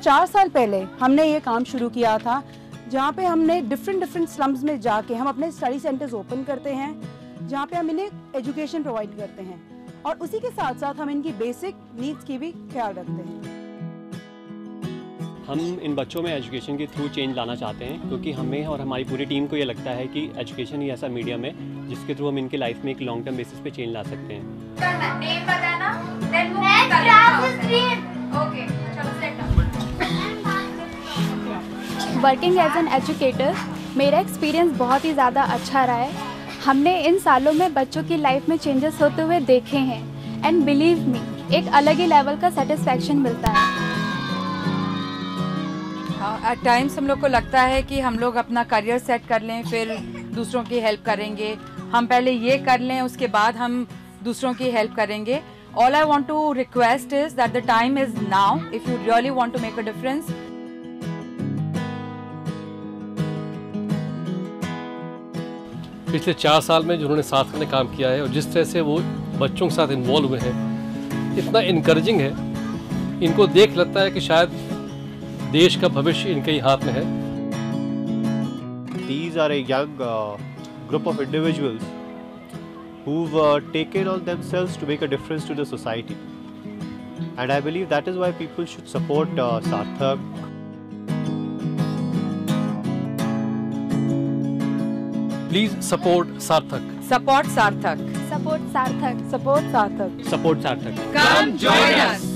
चार साल पहले हमने ये काम शुरू किया था जहाँ पे हमने डिफरेंट डिफरेंट स्लम्स में जाके हम अपने स्टडी सेंटर्स ओपन करते हैं जहाँ पे हम इन्हें एजुकेशन प्रोवाइड करते हैं। और उसी के साथ साथ हम इनकी बेसिक नीड्स की भी ख्याल रखते हैं। हम इन बच्चों में एजुकेशन के थ्रू चेंज लाना चाहते हैं क्योंकि हमें और हमारी पूरी टीम को ये लगता है कि एजुकेशन ही ऐसा मीडियम है जिसके थ्रू हम इनके लाइफ में एक लॉन्ग टर्म बेसिस पे चेंज ला सकते हैं। वर्किंग एज एन एजुकेटर मेरा एक्सपीरियंस बहुत ही ज़्यादा अच्छा रहा है। हमने इन सालों में बच्चों की लाइफ में चेंजेस होते हुए देखे हैं। एंड बिलीव मी एक अलग ही लेवल का सेटिस्फैक्शन मिलता है। हाँ एट टाइम्स हम लोग को लगता है कि हम लोग अपना करियर सेट कर लें, फिर दूसरों की हेल्प करेंगे। हम पहले ये कर लें, उसके बाद हम दूसरों की हेल्प करेंगे। All I want to request is that the time is now if you really want to make a difference पिछले चार साल में जिन्होंने साथ में काम किया है और जिस तरह से वो बच्चों के साथ इन्वॉल्व हुए हैं, इतना इनक्रेजिंग है। इनको देख लगता है कि शायद देश का भविष्य इनके ही हाथ में है। These are a young group of individuals taken on themselves to make a difference to the society and I believe that is why people should support Sarthak please support Sarthak support Sarthak support Sarthak support Sarthak support Sarthak come join us